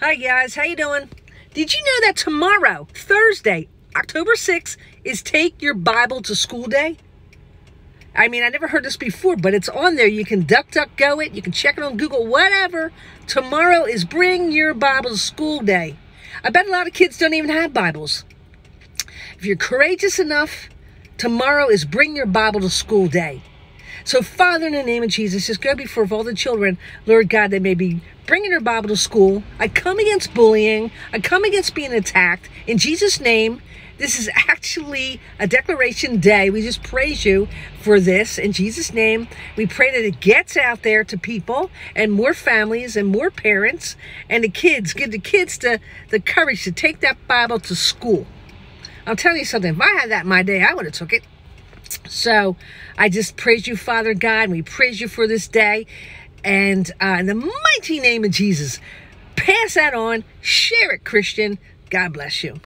Hi guys, how you doing? Did you know that tomorrow, Thursday, October 6th, is Take Your Bible to School Day? I mean, I never heard this before, but it's on there. You can DuckDuckGo it. You can check it on Google, whatever. Tomorrow is Bring Your Bible to School Day. I bet a lot of kids don't even have Bibles. If you're courageous enough, tomorrow is Bring Your Bible to School Day. So, Father, in the name of Jesus, just go before all the children, Lord God, they may be bringing their Bible to school. I come against bullying. I come against being attacked. In Jesus' name, this is actually a declaration day. We just praise you for this. In Jesus' name, we pray that it gets out there to people and more families and more parents and the kids. Give the kids the, the courage to take that Bible to school. I'm telling you something. If I had that my day, I would have took it. So I just praise you, Father God. We praise you for this day. And uh, in the mighty name of Jesus, pass that on, share it, Christian. God bless you.